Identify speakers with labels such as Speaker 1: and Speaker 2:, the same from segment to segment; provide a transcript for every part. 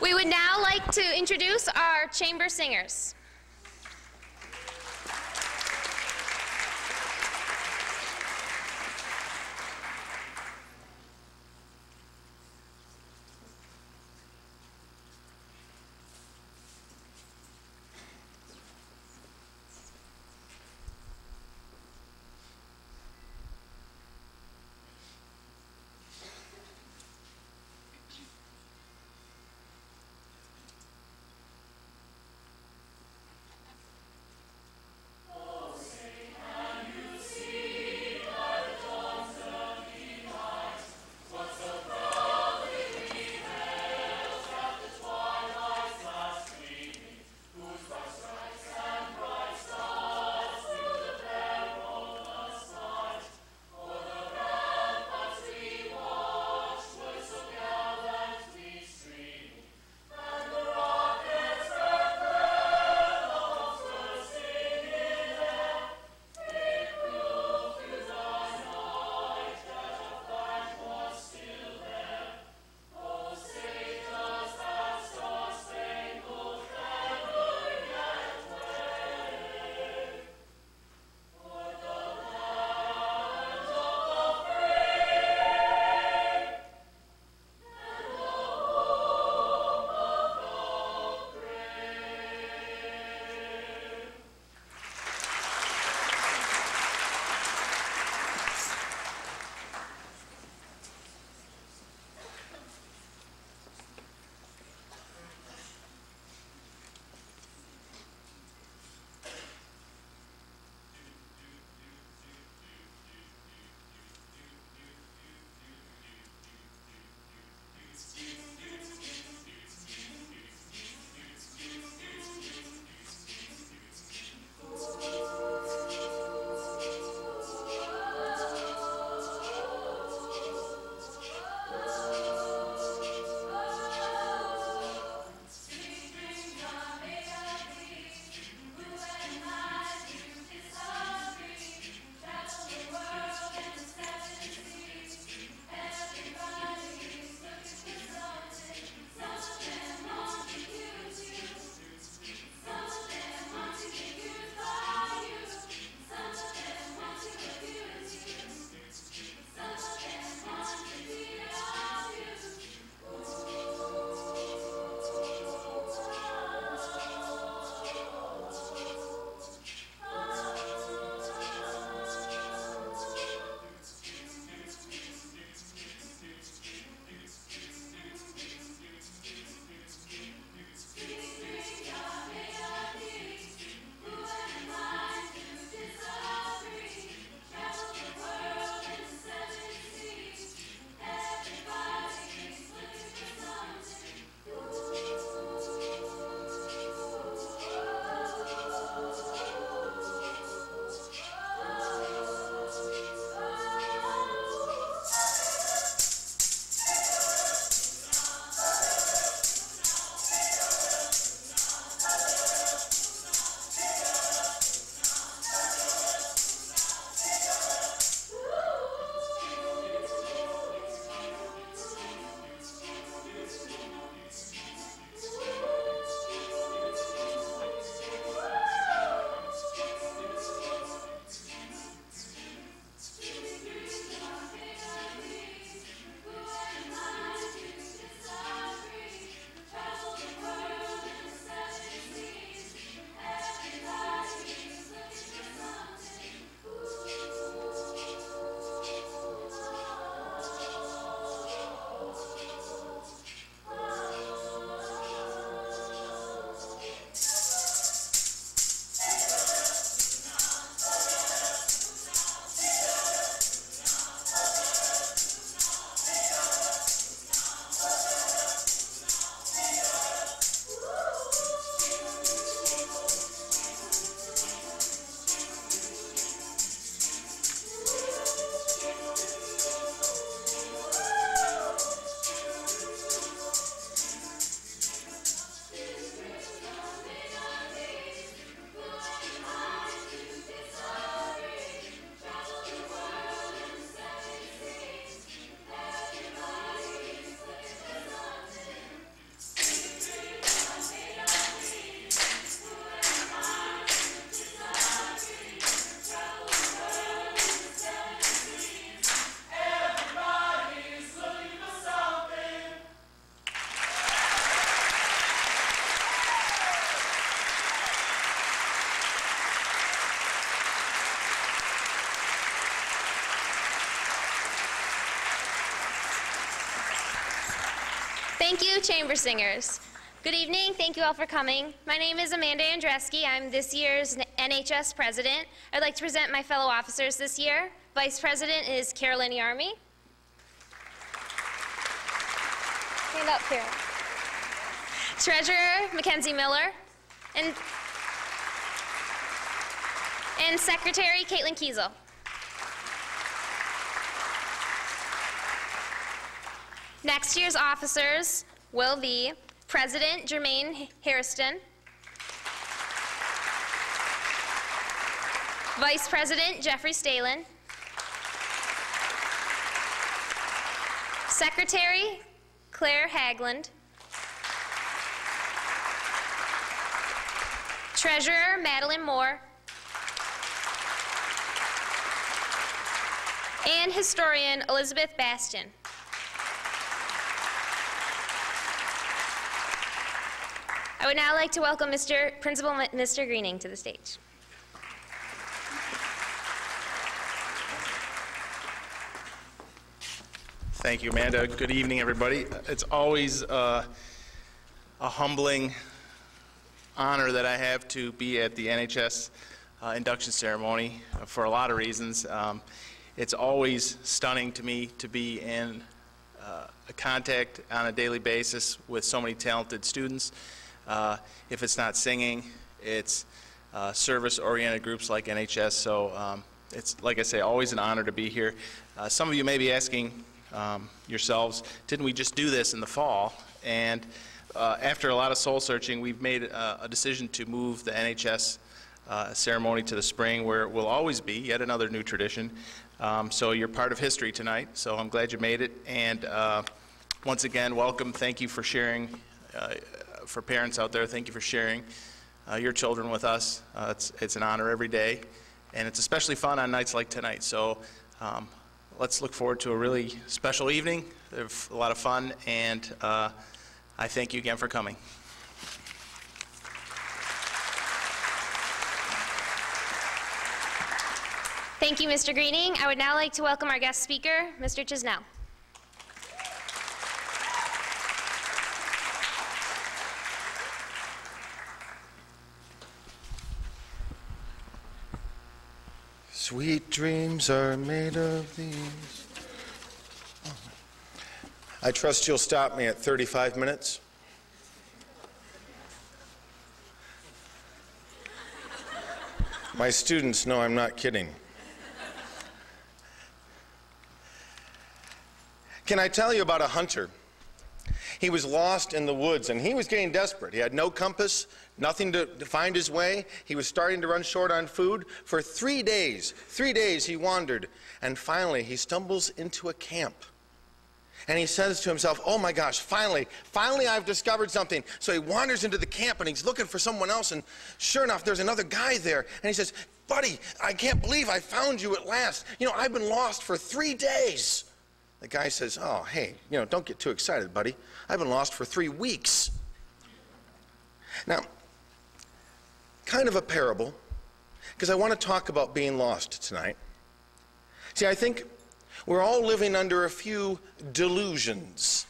Speaker 1: We would now like to introduce our chamber singers. Thank you, chamber singers. Good evening. Thank you all for coming. My name is Amanda Andreski. I'm this year's NHS president. I'd like to present my fellow officers this year. Vice president is Carolyn Yarmy. Stand up, Carol. Treasurer Mackenzie Miller. And, and Secretary Caitlin Kiesel. Next year's officers will be President Jermaine Hairston, Vice President Jeffrey Stalen, Secretary Claire Hagland, Treasurer Madeline Moore, and Historian Elizabeth Bastion. I would now like to welcome Mr. Principal Mr. Greening to the stage.
Speaker 2: Thank you, Amanda. Good evening, everybody. It's always uh, a humbling honor that I have to be at the NHS uh, induction ceremony for a lot of reasons. Um, it's always stunning to me to be in uh, contact on a daily basis with so many talented students. Uh, if it's not singing, it's uh, service-oriented groups like NHS. So um, it's, like I say, always an honor to be here. Uh, some of you may be asking um, yourselves, didn't we just do this in the fall? And uh, after a lot of soul searching, we've made uh, a decision to move the NHS uh, ceremony to the spring where it will always be, yet another new tradition. Um, so you're part of history tonight, so I'm glad you made it. And once again, welcome. Thank you for sharing for parents out there, thank you for sharing uh, your children with us. Uh, it's, it's an honor every day, and it's especially fun on nights like tonight. So um, let's look forward to a really special evening, a lot of fun, and uh, I thank you again for coming.
Speaker 1: Thank you, Mr. Greening. I would now like to welcome our guest speaker, Mr. Chisnell.
Speaker 3: Sweet dreams are made of these. I trust you'll stop me at 35 minutes. My students know I'm not kidding. Can I tell you about a hunter? He was lost in the woods and he was getting desperate. He had no compass, nothing to, to, find his way. He was starting to run short on food. For three days, three days he wandered. And finally, he stumbles into a camp. And he says to himself, Oh my gosh, finally, finally I've discovered something. So he wanders into the camp and he's looking for someone else. And sure enough, there's another guy there. And he says, Buddy, I can't believe I found you at last. You know, I've been lost for three days. The guy says, Oh, hey, you know, don't get too excited, buddy. I've been lost for three weeks. Now, kind of a parable, because I want to talk about being lost tonight. See, I think we're all living under a few delusions.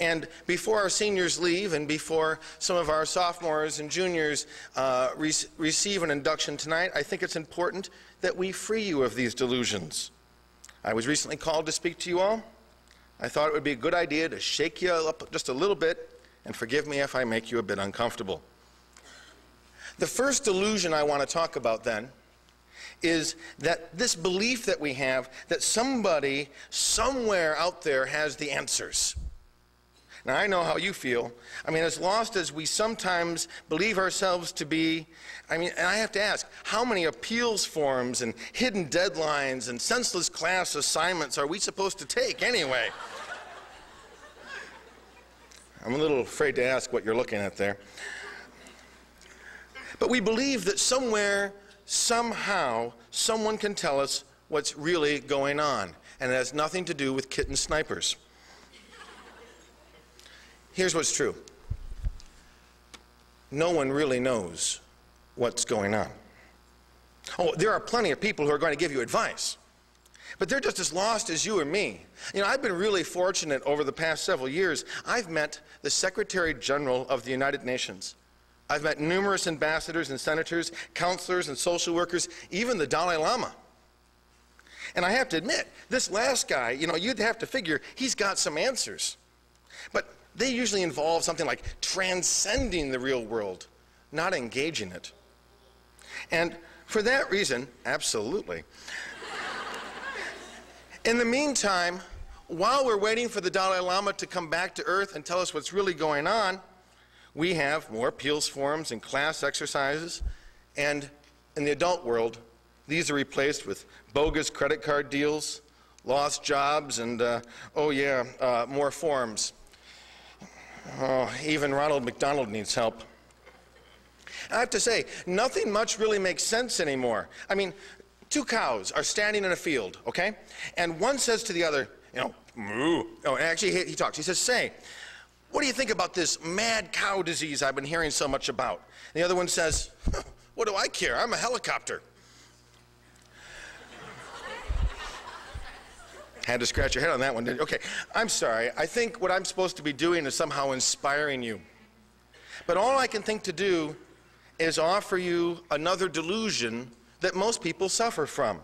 Speaker 3: And before our seniors leave and before some of our sophomores and juniors uh, re receive an induction tonight, I think it's important that we free you of these delusions. I was recently called to speak to you all. I thought it would be a good idea to shake you up just a little bit, and forgive me if I make you a bit uncomfortable. The first delusion I want to talk about then is that this belief that we have that somebody somewhere out there has the answers. Now, I know how you feel. I mean, as lost as we sometimes believe ourselves to be, I mean, and I have to ask, how many appeals forms and hidden deadlines and senseless class assignments are we supposed to take anyway? I'm a little afraid to ask what you're looking at there. But we believe that somewhere, somehow, someone can tell us what's really going on, and it has nothing to do with kitten snipers. Here's what's true no one really knows what's going on. Oh, there are plenty of people who are going to give you advice. But they're just as lost as you or me. You know, I've been really fortunate over the past several years. I've met the Secretary General of the United Nations. I've met numerous ambassadors and senators, counselors and social workers, even the Dalai Lama. And I have to admit, this last guy, you know, you'd have to figure he's got some answers. But they usually involve something like transcending the real world, not engaging it. And for that reason, absolutely. In the meantime, while we're waiting for the Dalai Lama to come back to Earth and tell us what's really going on, we have more appeals forms and class exercises. And in the adult world, these are replaced with bogus credit card deals, lost jobs, and, uh, oh yeah, uh, more forms. Oh, even Ronald McDonald needs help. I have to say, nothing much really makes sense anymore. I mean, Two cows are standing in a field, okay? And one says to the other, you know, moo. Oh, actually, he, he talks. He says, say, what do you think about this mad cow disease I've been hearing so much about? And the other one says, what do I care? I'm a helicopter. Had to scratch your head on that one? Okay, I'm sorry. I think what I'm supposed to be doing is somehow inspiring you. But all I can think to do is offer you another delusion that most people suffer from.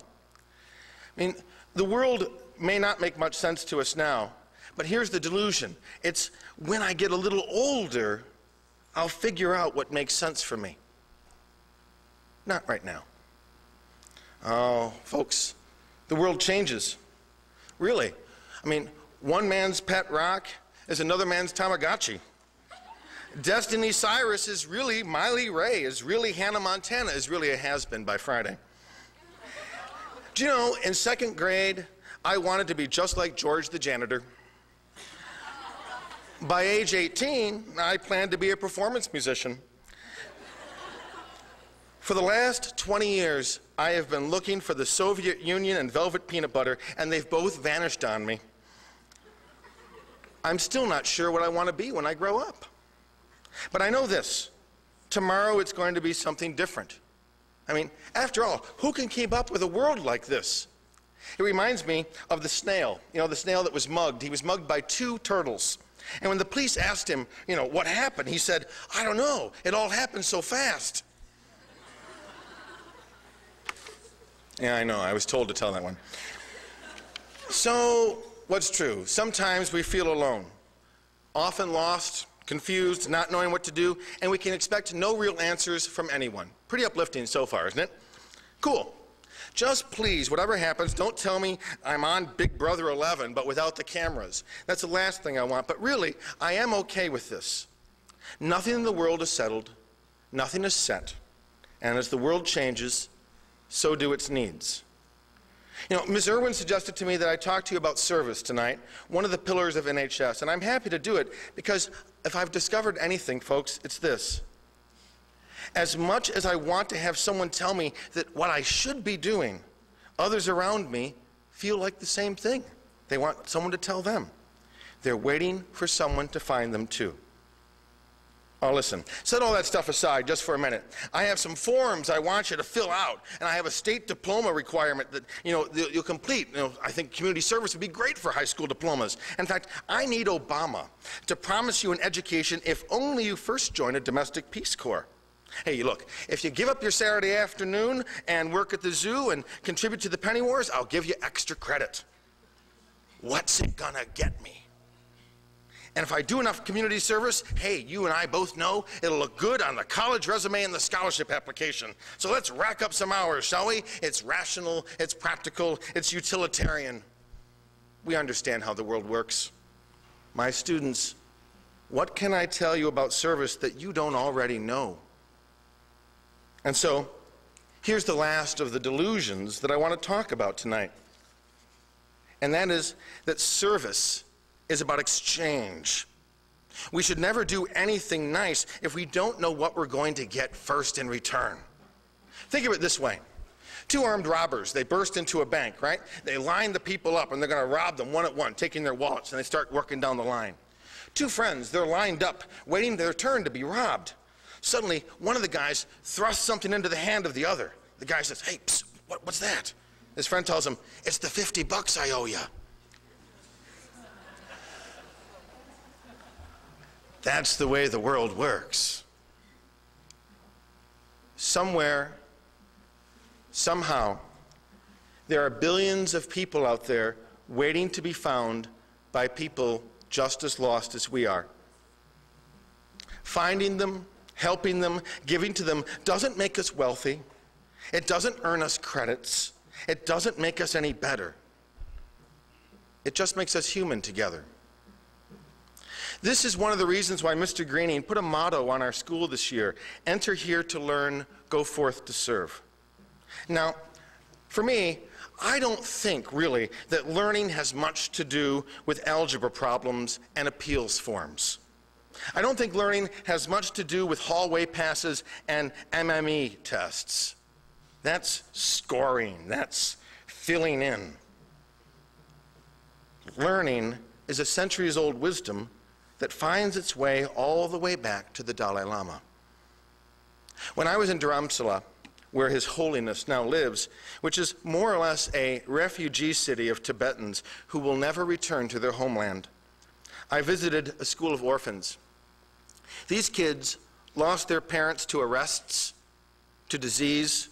Speaker 3: I mean, the world may not make much sense to us now, but here's the delusion it's when I get a little older, I'll figure out what makes sense for me. Not right now. Oh, folks, the world changes. Really. I mean, one man's pet rock is another man's Tamagotchi. Destiny Cyrus is really Miley Ray, is really Hannah Montana, is really a has been by Friday. Do you know, in second grade, I wanted to be just like George the janitor. By age 18, I planned to be a performance musician. For the last 20 years, I have been looking for the Soviet Union and velvet peanut butter, and they've both vanished on me. I'm still not sure what I want to be when I grow up. But I know this tomorrow it's going to be something different. I mean, after all, who can keep up with a world like this? It reminds me of the snail, you know, the snail that was mugged. He was mugged by two turtles. And when the police asked him, you know, what happened, he said, I don't know. It all happened so fast. Yeah, I know. I was told to tell that one. So, what's true? Sometimes we feel alone, often lost, confused, not knowing what to do, and we can expect no real answers from anyone. Pretty uplifting so far, isn't it? Cool. Just please, whatever happens, don't tell me I'm on Big Brother 11, but without the cameras. That's the last thing I want. But really, I am okay with this. Nothing in the world is settled, nothing is set. And as the world changes, so do its needs. You know, Ms. Irwin suggested to me that I talk to you about service tonight, one of the pillars of NHS, and I'm happy to do it because if I've discovered anything, folks, it's this. As much as I want to have someone tell me that what I should be doing, others around me feel like the same thing. They want someone to tell them. They're waiting for someone to find them too. Oh, listen, set all that stuff aside just for a minute. I have some forms I want you to fill out, and I have a state diploma requirement that, you know, you'll complete. You know, I think community service would be great for high school diplomas. In fact, I need Obama to promise you an education if only you first join a domestic Peace Corps. Hey, look, if you give up your Saturday afternoon and work at the zoo and contribute to the penny wars, I'll give you extra credit. What's it gonna get me? And if I do enough community service, hey, you and I both know it'll look good on the college resume and the scholarship application. So let's rack up some hours, shall we? It's rational, it's practical, it's utilitarian. We understand how the world works. My students, what can I tell you about service that you don't already know? And so, here's the last of the delusions that I want to talk about tonight. And that is that service is about exchange. We should never do anything nice if we don't know what we're going to get first in return. Think of it this way. Two armed robbers, they burst into a bank, right? They line the people up and they're going to rob them one at one, taking their wallets, and they start working down the line. Two friends, they're lined up, waiting their turn to be robbed. Suddenly, one of the guys thrusts something into the hand of the other. The guy says, Hey, psst, what, what's that? His friend tells him, It's the 50 bucks I owe you. That's the way the world works. Somewhere, somehow, there are billions of people out there waiting to be found by people just as lost as we are. Finding them, helping them, giving to them doesn't make us wealthy. It doesn't earn us credits. It doesn't make us any better. It just makes us human together. This is one of the reasons why Mr. Greening put a motto on our school this year enter here to learn, go forth to serve. Now, for me, I don't think really that learning has much to do with algebra problems and appeals forms. I don't think learning has much to do with hallway passes and MME tests. That's scoring, that's filling in. Learning is a centuries old wisdom that finds its way all the way back to the Dalai Lama. When I was in Dharamsala, where His Holiness now lives, which is more or less a refugee city of Tibetans who will never return to their homeland, I visited a school of orphans. These kids lost their parents to arrests, to disease,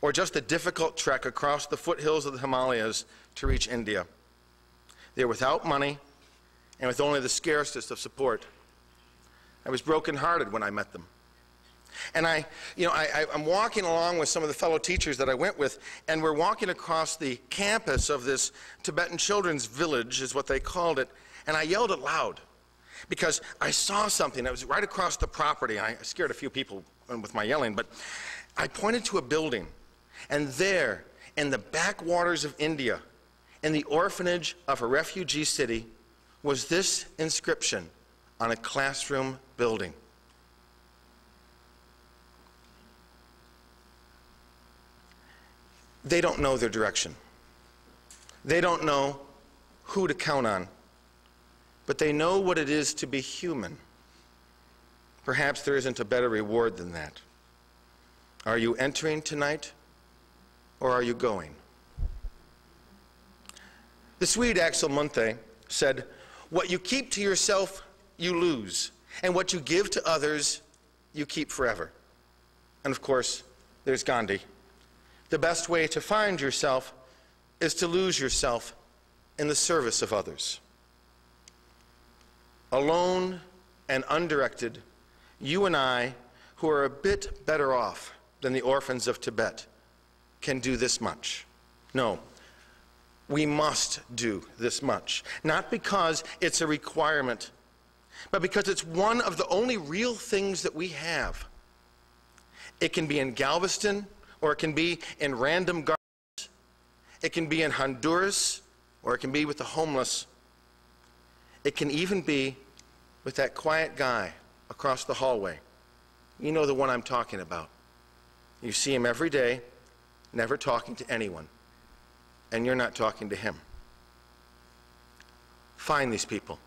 Speaker 3: or just a difficult trek across the foothills of the Himalayas to reach India. They're without money, and with only the scarcest of support. I was brokenhearted when I met them. And I, you know, I, am walking along with some of the fellow teachers that I went with, and we're walking across the campus of this Tibetan children's village, is what they called it, and I yelled it loud because I saw something that was right across the property. I scared a few people with my yelling, but I pointed to a building, and there, in the backwaters of India, in the orphanage of a refugee city, was this inscription on a classroom building. They don't know their direction. They don't know who to count on. But they know what it is to be human. Perhaps there isn't a better reward than that. Are you entering tonight or are you going? The Swede Axel Munthe said, what you keep to yourself, you lose. And what you give to others, you keep forever. And of course, there's Gandhi. The best way to find yourself is to lose yourself in the service of others. Alone and undirected, you and I, who are a bit better off than the orphans of Tibet, can do this much. No, we must do this much. Not because it's a requirement, but because it's one of the only real things that we have. It can be in Galveston, or it can be in random gardens. It can be in Honduras, or it can be with the homeless. It can even be with that quiet guy across the hallway. You know the one I'm talking about. You see him every day, never talking to anyone and you're not talking to him. Find these people.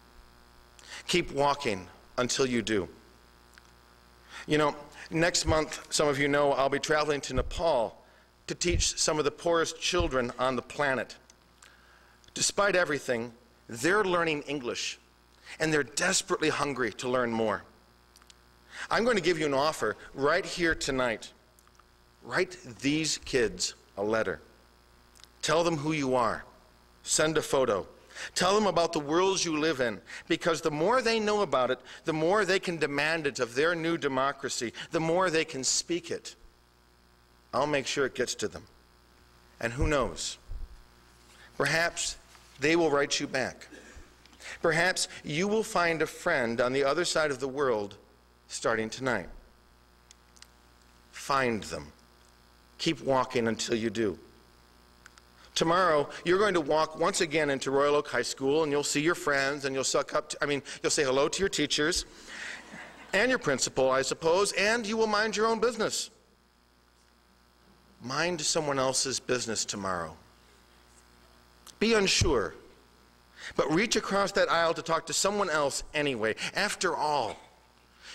Speaker 3: Keep walking until you do. You know, next month, some of you know, I'll be traveling to Nepal to teach some of the poorest children on the planet. Despite everything, they're learning English, and they're desperately hungry to learn more. I'm going to give you an offer right here tonight. Write these kids a letter. Tell them who you are. Send a photo. Tell them about the worlds you live in, because the more they know about it, the more they can demand it of their new democracy, the more they can speak it. I'll make sure it gets to them. And who knows? Perhaps they will write you back. Perhaps you will find a friend on the other side of the world starting tonight. Find them. Keep walking until you do. Tomorrow, you're going to walk once again into Royal Oak High School and you'll see your friends and you'll suck up, to, I mean, you'll say hello to your teachers and your principal, I suppose, and you will mind your own business. Mind someone else's business tomorrow. Be unsure, but reach across that aisle to talk to someone else anyway. After all,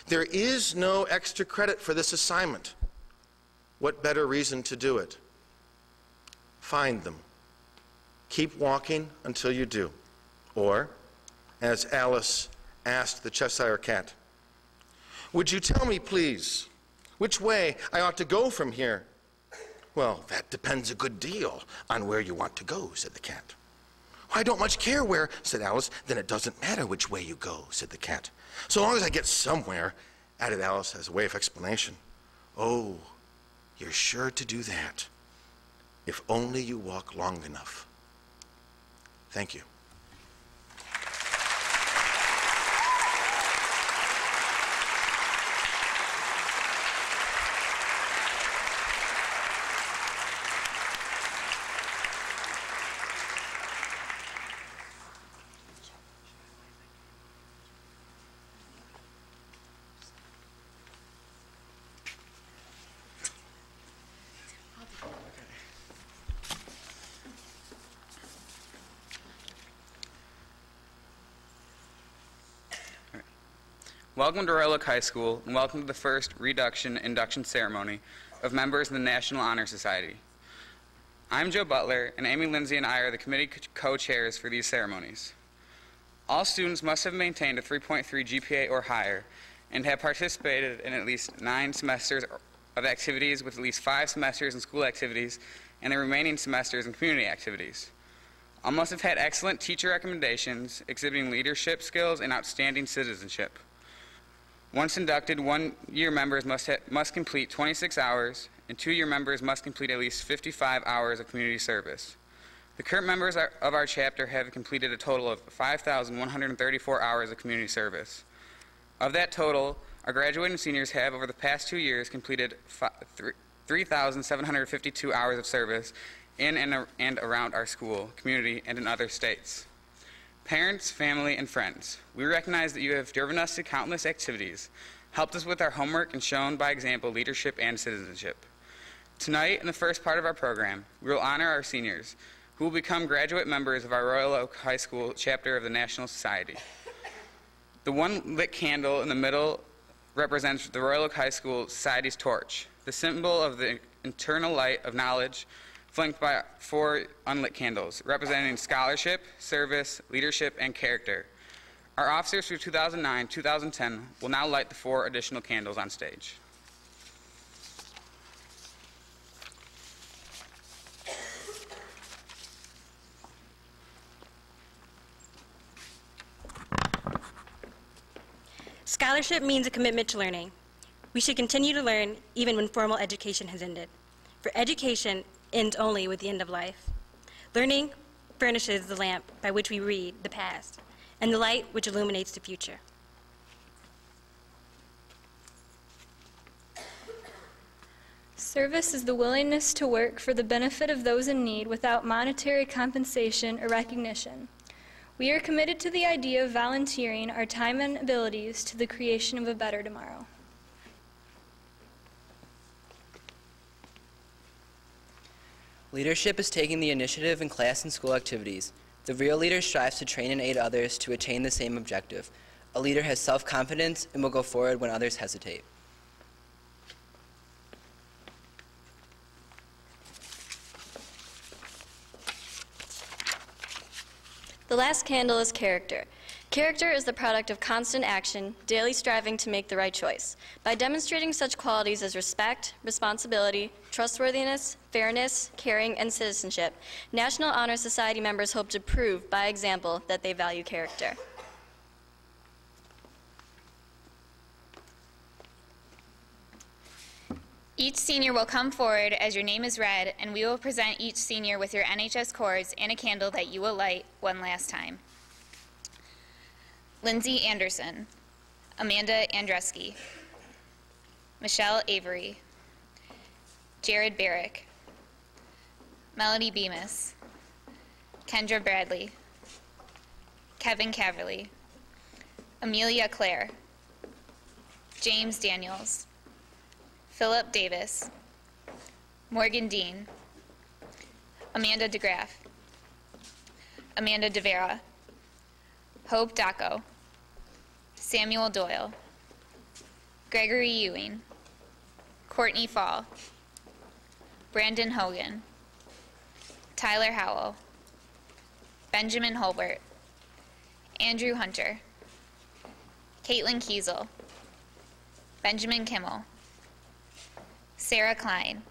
Speaker 3: there is no extra credit for this assignment. What better reason to do it? find them. Keep walking until you do. Or, as Alice asked the Cheshire Cat, Would you tell me, please, which way I ought to go from here? Well, that depends a good deal on where you want to go, said the cat. I don't much care where, said Alice. Then it doesn't matter which way you go, said the cat. So long as I get somewhere, added Alice as a way of explanation. Oh, you're sure to do that, if only you walk long enough. Thank you.
Speaker 4: Welcome to Royal Oak High School, and welcome to the first reduction induction ceremony of members of the National Honor Society. I'm Joe Butler, and Amy Lindsay and I are the committee co-chairs for these ceremonies. All students must have maintained a 3.3 GPA or higher and have participated in at least nine semesters of activities with at least five semesters in school activities and the remaining semesters in community activities. All must have had excellent teacher recommendations, exhibiting leadership skills and outstanding citizenship. Once inducted, one-year members must, must complete 26 hours, and two-year members must complete at least 55 hours of community service. The current members are- of our chapter have completed a total of 5,134 hours of community service. Of that total, our graduating seniors have, over the past two years, completed 3,752 hours of service in and, and around our school, community, and in other states. Parents, family, and friends, we recognize that you have driven us to countless activities, helped us with our homework, and shown by example leadership and citizenship. Tonight, in the first part of our program, we will honor our seniors, who will become graduate members of our Royal Oak High School chapter of the National Society. The one lit candle in the middle represents the Royal Oak High School Society's torch, the symbol of the internal light of knowledge, flanked by four unlit candles, representing scholarship, service, leadership, and character. Our officers for 2009 2010 will now light the four additional candles on stage.
Speaker 5: Scholarship means a commitment to learning. We should continue to learn even when formal education has ended. For education ends only with the end of life. Learning furnishes the lamp by which we read the past and the light which illuminates the future.
Speaker 6: Service is the willingness to work for the benefit of those in need without monetary compensation or recognition. We are committed to the idea of volunteering our time and abilities to the creation of a better tomorrow.
Speaker 7: Leadership is taking the initiative in class and school activities. The real leader strives to train and aid others to attain the same objective. A leader has self-confidence and will go forward when others hesitate.
Speaker 8: The last candle is character. Character is the product of constant action, daily striving to make the right choice. By demonstrating such qualities as respect, responsibility, trustworthiness, fairness, caring, and citizenship, National Honor Society members hope to prove by example that they value character.
Speaker 9: Each senior will come forward as your name is read, and we will present each senior with your NHS cords and a candle that you will light one last time. Lindsay Anderson, Amanda Andreski, Michelle Avery, Jared Barrick, Melody Bemis, Kendra Bradley, Kevin Caverly, Amelia Clare, James Daniels, Philip Davis, Morgan Dean, Amanda DeGraff, Amanda DeVera, Hope Daco, Samuel Doyle, Gregory Ewing, Courtney Fall, Brandon Hogan, Tyler Howell, Benjamin Holbert, Andrew Hunter, Caitlin Kiesel, Benjamin Kimmel, Sarah Klein,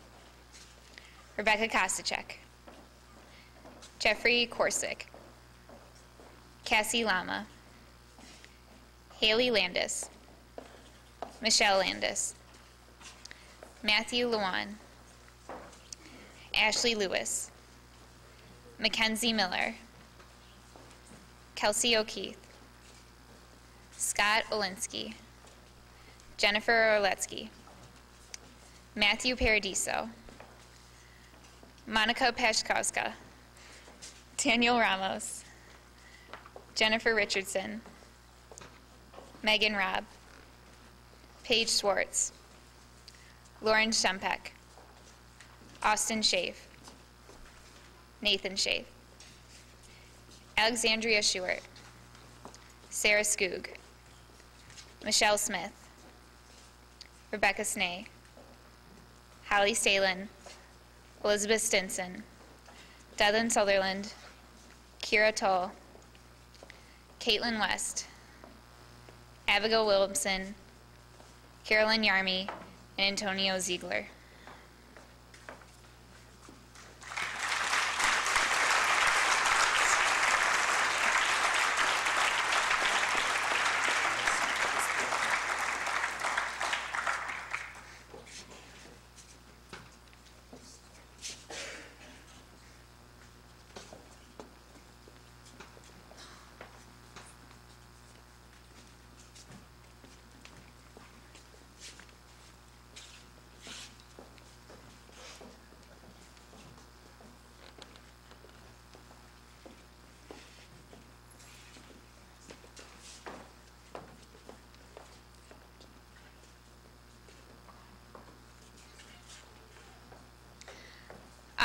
Speaker 9: Rebecca Kostacek, Jeffrey Korsick, Cassie Lama, Haley Landis, Michelle Landis, Matthew Lewan, Ashley Lewis, Mackenzie Miller, Kelsey O'Keefe, Scott Olinsky, Jennifer Orletsky, Matthew Paradiso, Monica Pashkowska, Daniel Ramos, Jennifer Richardson, Megan Robb, Paige Schwartz, Lauren Shempek, Austin Schaaf, Nathan Schaaf, Alexandria Stewart, Sarah Skoog, Michelle Smith, Rebecca Snay, Hallie Stalin, Elizabeth Stinson, Dylan Sutherland, Kira Toll, Caitlin West, Abigail Williamson, Carolyn Yarmy, and Antonio Ziegler.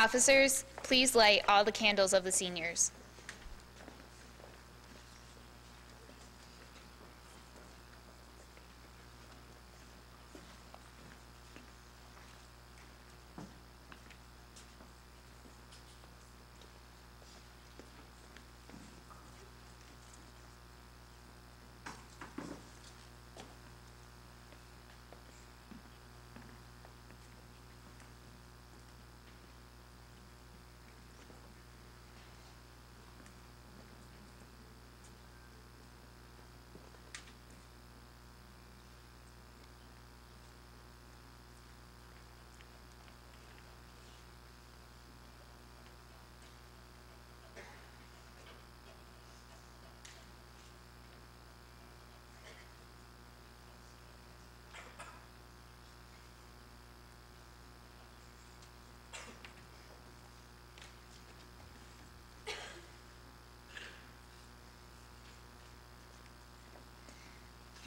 Speaker 9: Officers, please light all the candles of the seniors.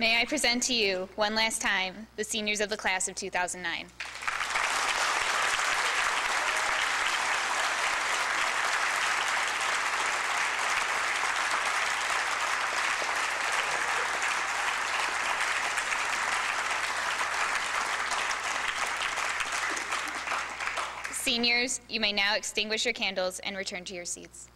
Speaker 9: May I present to you, one last time, the seniors of the class of 2009. Seniors, you may now extinguish your candles and return to your seats.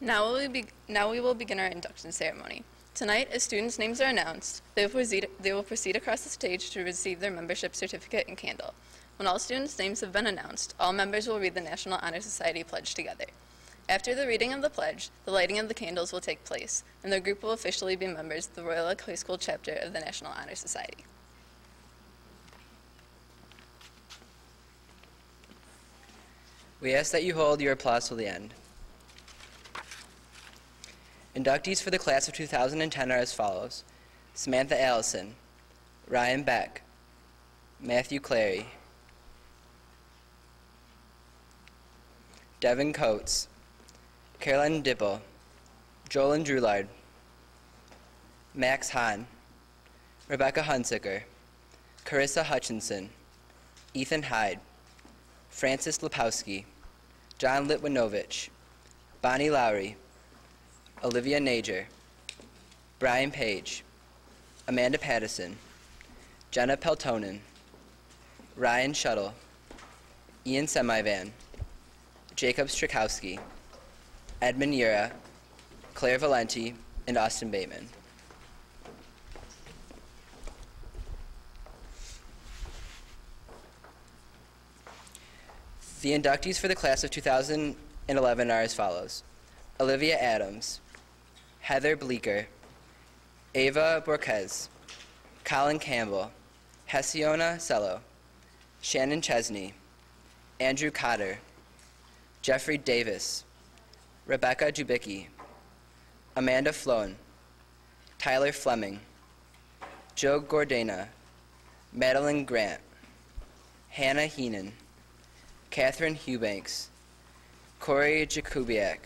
Speaker 10: Now we, be, now we will begin our induction ceremony. Tonight, as students' names are announced, they will, proceed, they will proceed across the stage to receive their membership certificate and candle. When all students' names have been announced, all members will read the National Honor Society pledge together. After the reading of the pledge, the lighting of the candles will take place, and the group will officially be members of the Royal Oak High School chapter of the National Honor Society.
Speaker 7: We ask that you hold your applause till the end. Inductees for the class of 2010 are as follows. Samantha Allison, Ryan Beck, Matthew Clary, Devin Coates, Caroline Dipple, Joel Drulard, Max Hahn, Rebecca Hunsicker, Carissa Hutchinson, Ethan Hyde, Francis Lapowski, John Litwinovich, Bonnie Lowry, Olivia Nager, Brian Page, Amanda Pattison, Jenna Peltonen, Ryan Shuttle, Ian Semivan, Jacob Strakowski, Edmund Yura, Claire Valenti, and Austin Bateman. The inductees for the class of 2011 are as follows. Olivia Adams, Heather Bleeker, Ava Borquez, Colin Campbell, Hesiona Cello, Shannon Chesney, Andrew Cotter, Jeffrey Davis, Rebecca Jubicki, Amanda Floan, Tyler Fleming, Joe Gordana, Madeline Grant, Hannah Heenan, Catherine Hubanks, Corey Jakubiak,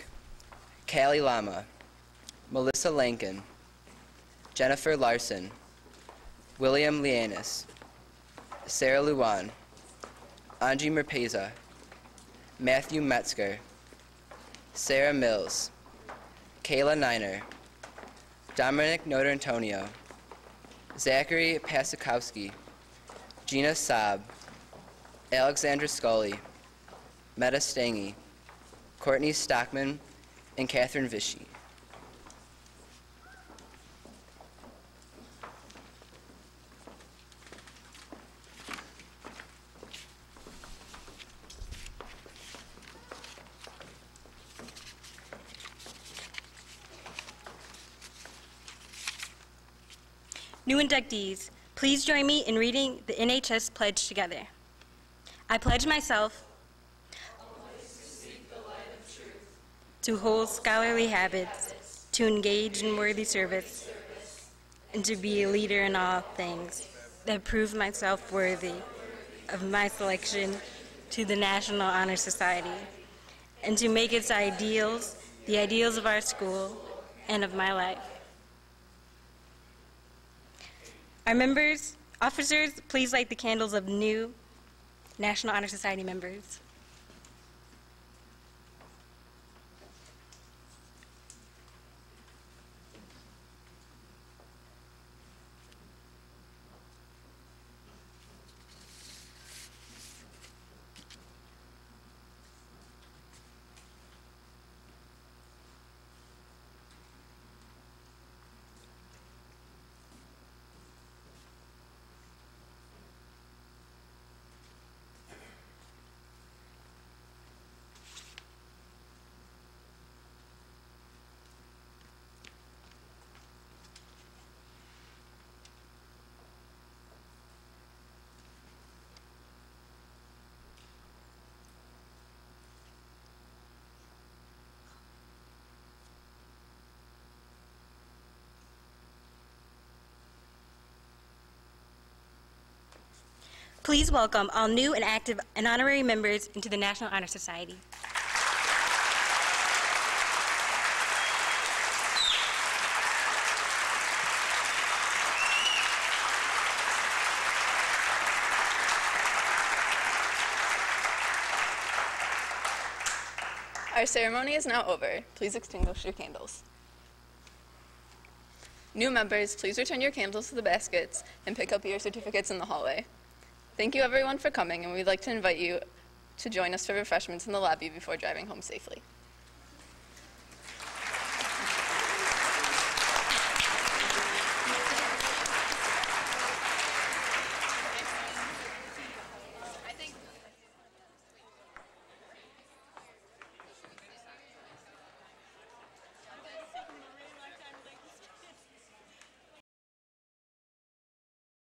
Speaker 7: Callie Lama, Melissa Lankin, Jennifer Larson, William Lianis, Sarah Luan, Angie Merpeza, Matthew Metzger, Sarah Mills, Kayla Niner, Dominic Notar Antonio, Zachary Pasikowski, Gina Saab, Alexandra Scully, Meta Stangy, Courtney Stockman, and Catherine Vichy.
Speaker 5: New inductees, please join me in reading the NHS pledge together. I pledge myself to hold scholarly habits, to engage in worthy service, and to be a leader in all things, that prove myself worthy of my selection to the National Honor Society, and to make its ideals the ideals of our school and of my life. Our members, officers, please light the candles of new National Honor Society members. Please welcome all new and active and honorary members into the National Honor Society.
Speaker 10: Our ceremony is now over. Please extinguish your candles. New members, please return your candles to the baskets and pick up your certificates in the hallway. Thank you everyone for coming, and we'd like to invite you to join us for refreshments in the lobby before driving home safely.